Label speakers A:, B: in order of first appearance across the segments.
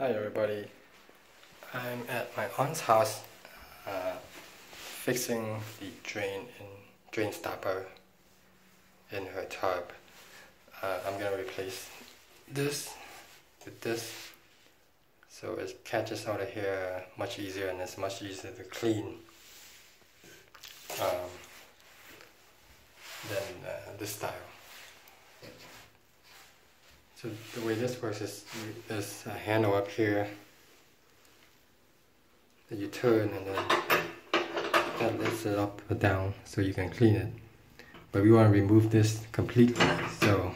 A: Hi everybody. I'm at my aunt's house uh, fixing the drain in drain stopper in her tub. Uh, I'm gonna replace this with this so it catches out of here much easier and it's much easier to clean um, than uh, this style. So the way this works is there's a uh, handle up here that you turn and then that lifts it up or down so you can clean it. But we want to remove this completely. So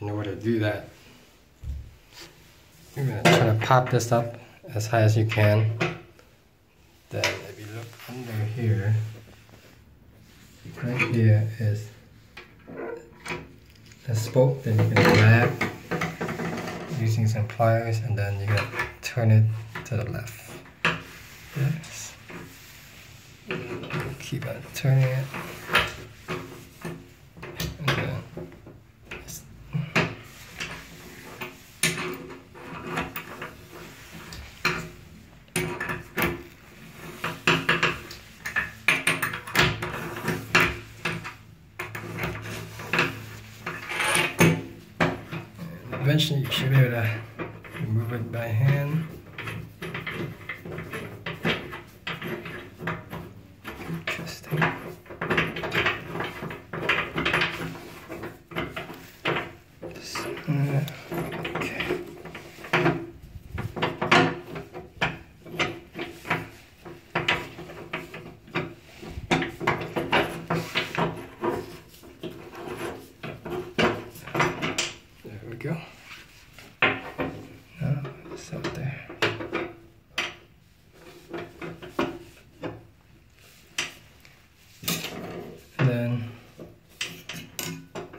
A: in order to do that, you're going to try to pop this up as high as you can. Then if you look under here, right here is a spoke then you can grab using some pliers and then you're gonna turn it to the left. Yes. Keep on turning it. Eventually you should be able to remove it by hand. Interesting. Just, uh, this up there. Then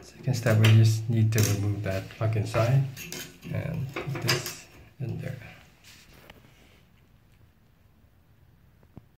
A: second step we just need to remove that plug inside and put this in there.